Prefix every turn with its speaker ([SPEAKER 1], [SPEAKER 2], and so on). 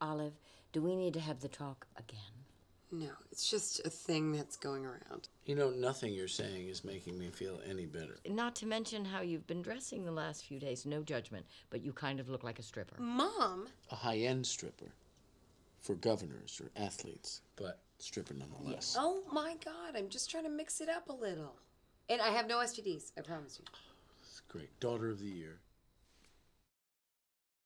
[SPEAKER 1] Olive, do we need to have the talk again?
[SPEAKER 2] No, it's just a thing that's going around.
[SPEAKER 3] You know, nothing you're saying is making me feel any better.
[SPEAKER 1] Not to mention how you've been dressing the last few days. No judgment, but you kind of look like a stripper.
[SPEAKER 2] Mom!
[SPEAKER 3] A high end stripper. For governors or athletes, but stripper nonetheless.
[SPEAKER 2] Oh my god, I'm just trying to mix it up a little. And I have no STDs, I promise you.
[SPEAKER 3] It's great. Daughter of the year.